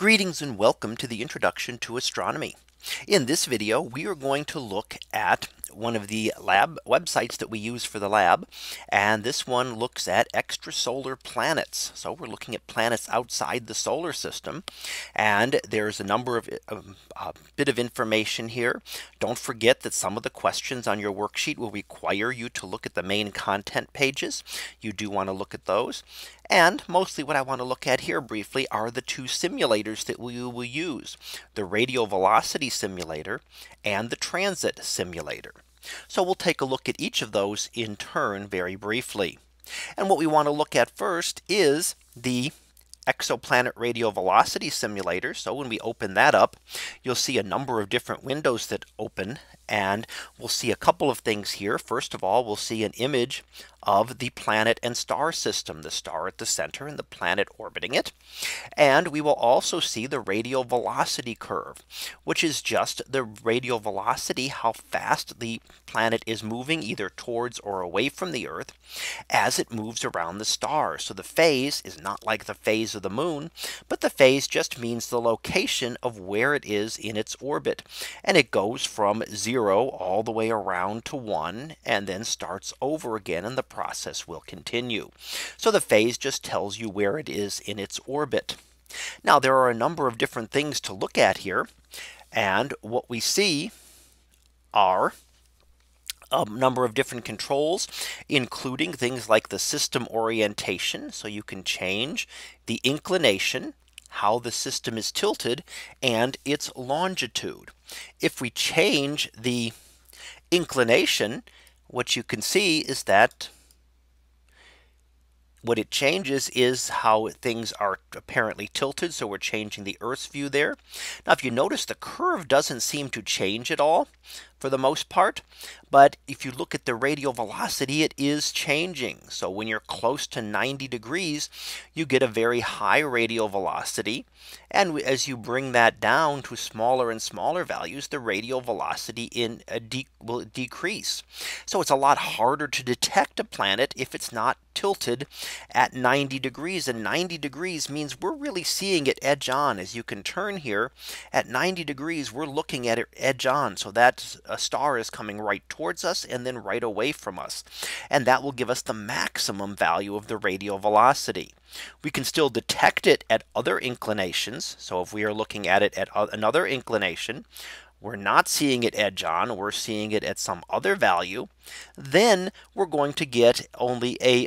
Greetings and welcome to the introduction to astronomy. In this video, we are going to look at one of the lab websites that we use for the lab. And this one looks at extrasolar planets. So we're looking at planets outside the solar system. And there's a number of um, a bit of information here. Don't forget that some of the questions on your worksheet will require you to look at the main content pages. You do want to look at those. And mostly what I want to look at here briefly are the two simulators that we will use the radial velocity simulator and the transit simulator. So we'll take a look at each of those in turn very briefly. And what we want to look at first is the exoplanet radial velocity simulator. So when we open that up, you'll see a number of different windows that open and we'll see a couple of things here. First of all, we'll see an image of the planet and star system, the star at the center and the planet orbiting it. And we will also see the radial velocity curve, which is just the radial velocity, how fast the planet is moving either towards or away from the Earth as it moves around the star. So the phase is not like the phase of the moon, but the phase just means the location of where it is in its orbit. And it goes from zero all the way around to one and then starts over again and the process will continue. So the phase just tells you where it is in its orbit. Now there are a number of different things to look at here. And what we see are a number of different controls, including things like the system orientation. So you can change the inclination, how the system is tilted, and its longitude. If we change the inclination, what you can see is that what it changes is how things are apparently tilted. So we're changing the Earth's view there. Now, if you notice the curve doesn't seem to change at all for the most part. But if you look at the radial velocity, it is changing. So when you're close to 90 degrees, you get a very high radial velocity. And as you bring that down to smaller and smaller values, the radial velocity in a de will decrease. So it's a lot harder to detect a planet if it's not tilted at 90 degrees and 90 degrees means we're really seeing it edge on as you can turn here at 90 degrees we're looking at it edge on so that a star is coming right towards us and then right away from us. And that will give us the maximum value of the radial velocity. We can still detect it at other inclinations. So if we are looking at it at another inclination, we're not seeing it edge on, we're seeing it at some other value, then we're going to get only a,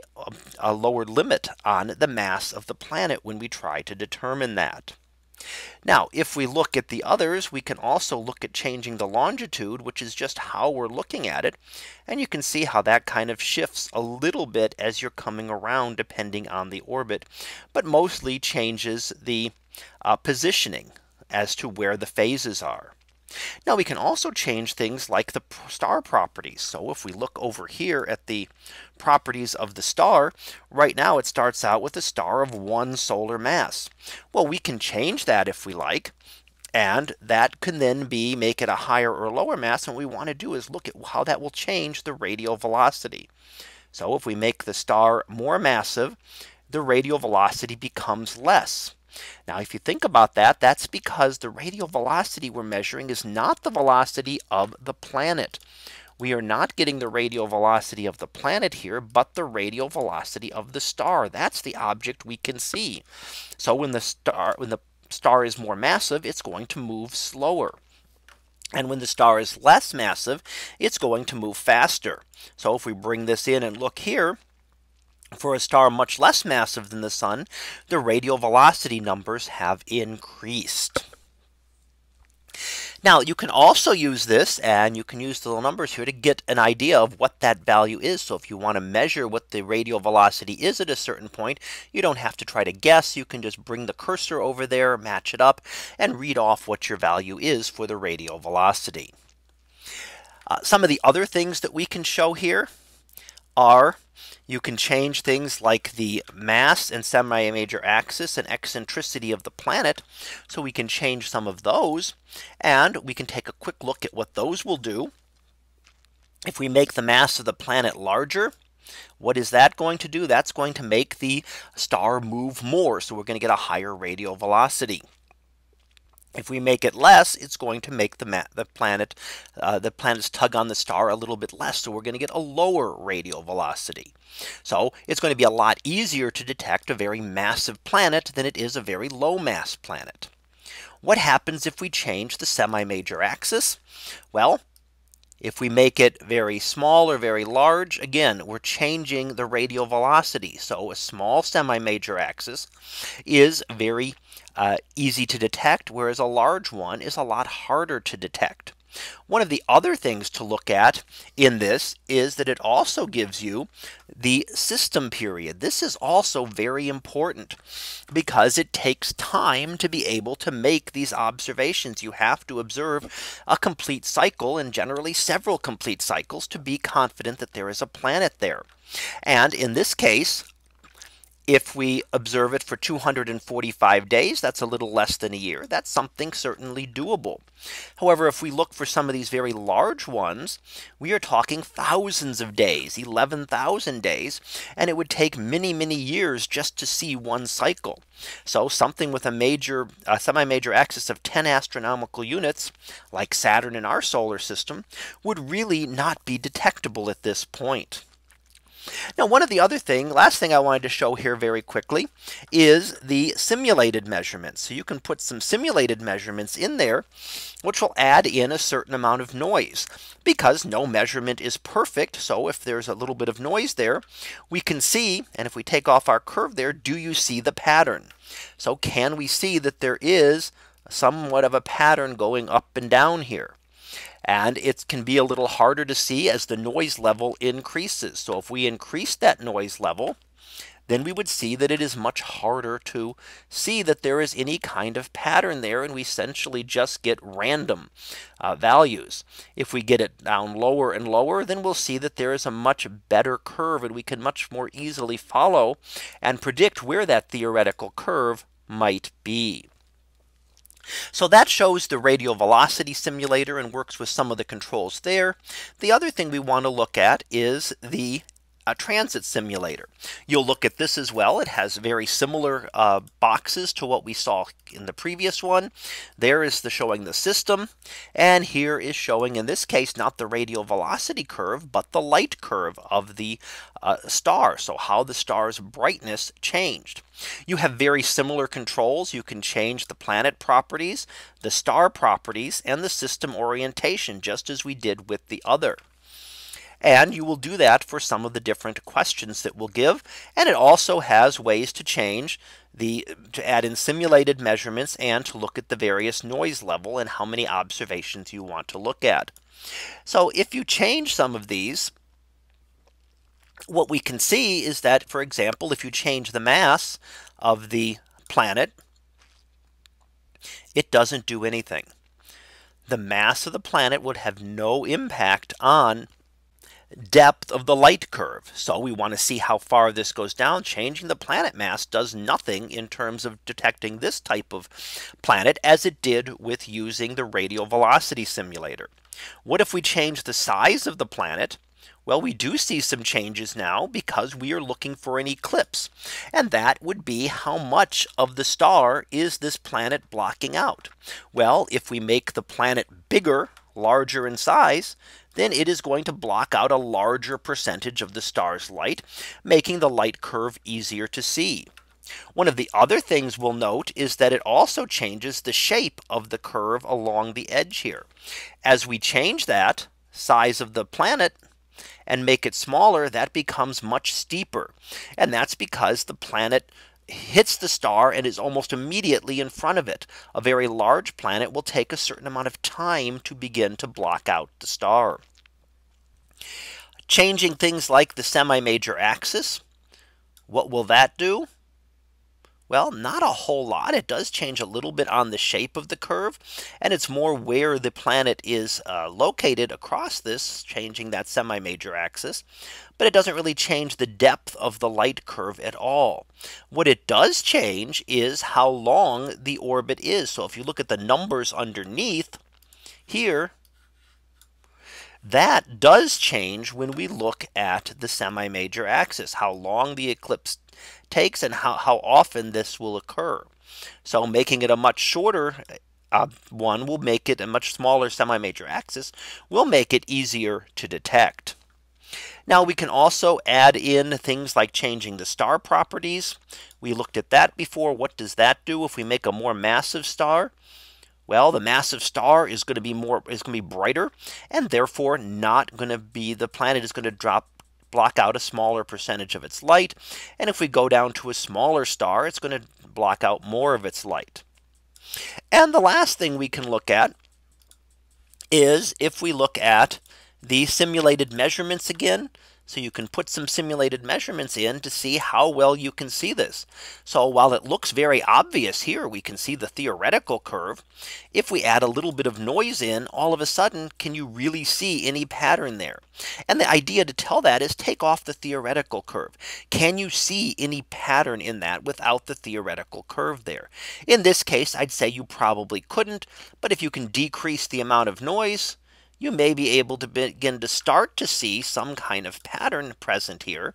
a lower limit on the mass of the planet when we try to determine that. Now, if we look at the others, we can also look at changing the longitude, which is just how we're looking at it. And you can see how that kind of shifts a little bit as you're coming around depending on the orbit, but mostly changes the uh, positioning as to where the phases are. Now we can also change things like the star properties. So if we look over here at the properties of the star, right now it starts out with a star of one solar mass. Well, we can change that if we like. And that can then be make it a higher or lower mass. And what we want to do is look at how that will change the radial velocity. So if we make the star more massive, the radial velocity becomes less. Now, if you think about that, that's because the radial velocity we're measuring is not the velocity of the planet. We are not getting the radial velocity of the planet here, but the radial velocity of the star. That's the object we can see. So when the star when the star is more massive, it's going to move slower. And when the star is less massive, it's going to move faster. So if we bring this in and look here, for a star much less massive than the sun, the radial velocity numbers have increased. Now you can also use this and you can use the little numbers here to get an idea of what that value is. So if you want to measure what the radial velocity is at a certain point, you don't have to try to guess. You can just bring the cursor over there, match it up and read off what your value is for the radial velocity. Uh, some of the other things that we can show here are you can change things like the mass and semi-major axis and eccentricity of the planet. So we can change some of those and we can take a quick look at what those will do. If we make the mass of the planet larger, what is that going to do? That's going to make the star move more. So we're going to get a higher radial velocity. If we make it less, it's going to make the, the planet, uh, the planet's tug on the star a little bit less. So we're going to get a lower radial velocity. So it's going to be a lot easier to detect a very massive planet than it is a very low mass planet. What happens if we change the semi-major axis? Well, if we make it very small or very large, again, we're changing the radial velocity. So a small semi-major axis is very uh, easy to detect, whereas a large one is a lot harder to detect. One of the other things to look at in this is that it also gives you the system period. This is also very important because it takes time to be able to make these observations. You have to observe a complete cycle and generally several complete cycles to be confident that there is a planet there. And in this case, if we observe it for 245 days, that's a little less than a year. That's something certainly doable. However, if we look for some of these very large ones, we are talking thousands of days, 11,000 days, and it would take many, many years just to see one cycle. So something with a major a semi-major axis of 10 astronomical units, like Saturn in our solar system, would really not be detectable at this point. Now one of the other thing last thing I wanted to show here very quickly is the simulated measurements. So you can put some simulated measurements in there which will add in a certain amount of noise because no measurement is perfect. So if there's a little bit of noise there we can see and if we take off our curve there do you see the pattern? So can we see that there is somewhat of a pattern going up and down here? And it can be a little harder to see as the noise level increases. So if we increase that noise level, then we would see that it is much harder to see that there is any kind of pattern there and we essentially just get random uh, values. If we get it down lower and lower then we'll see that there is a much better curve and we can much more easily follow and predict where that theoretical curve might be. So that shows the radial velocity simulator and works with some of the controls there. The other thing we want to look at is the a transit simulator. You'll look at this as well. It has very similar uh, boxes to what we saw in the previous one. There is the showing the system. And here is showing in this case, not the radial velocity curve, but the light curve of the uh, star. So how the star's brightness changed. You have very similar controls. You can change the planet properties, the star properties, and the system orientation, just as we did with the other. And you will do that for some of the different questions that we'll give. And it also has ways to change the to add in simulated measurements and to look at the various noise level and how many observations you want to look at. So if you change some of these, what we can see is that, for example, if you change the mass of the planet, it doesn't do anything. The mass of the planet would have no impact on depth of the light curve. So we want to see how far this goes down. Changing the planet mass does nothing in terms of detecting this type of planet as it did with using the radial velocity simulator. What if we change the size of the planet? Well, we do see some changes now because we are looking for an eclipse. And that would be how much of the star is this planet blocking out? Well, if we make the planet bigger, larger in size, then it is going to block out a larger percentage of the star's light, making the light curve easier to see. One of the other things we'll note is that it also changes the shape of the curve along the edge here. As we change that size of the planet and make it smaller, that becomes much steeper. And that's because the planet hits the star and is almost immediately in front of it. A very large planet will take a certain amount of time to begin to block out the star. Changing things like the semi-major axis. What will that do? Well, not a whole lot. It does change a little bit on the shape of the curve. And it's more where the planet is uh, located across this, changing that semi-major axis. But it doesn't really change the depth of the light curve at all. What it does change is how long the orbit is. So if you look at the numbers underneath here, that does change when we look at the semi-major axis, how long the eclipse takes and how, how often this will occur. So making it a much shorter uh, one will make it a much smaller semi-major axis will make it easier to detect. Now we can also add in things like changing the star properties. We looked at that before. What does that do if we make a more massive star? Well, the massive star is going to be more is going to be brighter and therefore not going to be the planet is going to drop block out a smaller percentage of its light. And if we go down to a smaller star, it's going to block out more of its light. And the last thing we can look at is if we look at the simulated measurements again. So you can put some simulated measurements in to see how well you can see this. So while it looks very obvious here, we can see the theoretical curve. If we add a little bit of noise in, all of a sudden, can you really see any pattern there? And the idea to tell that is take off the theoretical curve. Can you see any pattern in that without the theoretical curve there? In this case, I'd say you probably couldn't. But if you can decrease the amount of noise, you may be able to begin to start to see some kind of pattern present here.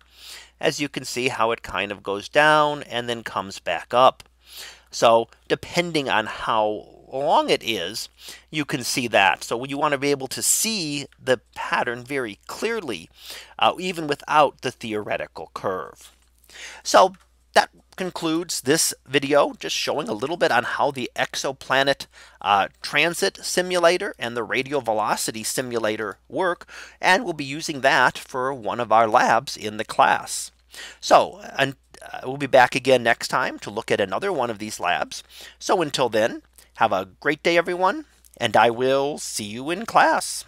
As you can see how it kind of goes down and then comes back up. So depending on how long it is, you can see that. So you want to be able to see the pattern very clearly, uh, even without the theoretical curve. So that concludes this video just showing a little bit on how the exoplanet uh, transit simulator and the radial velocity simulator work. And we'll be using that for one of our labs in the class. So and uh, we'll be back again next time to look at another one of these labs. So until then, have a great day, everyone, and I will see you in class.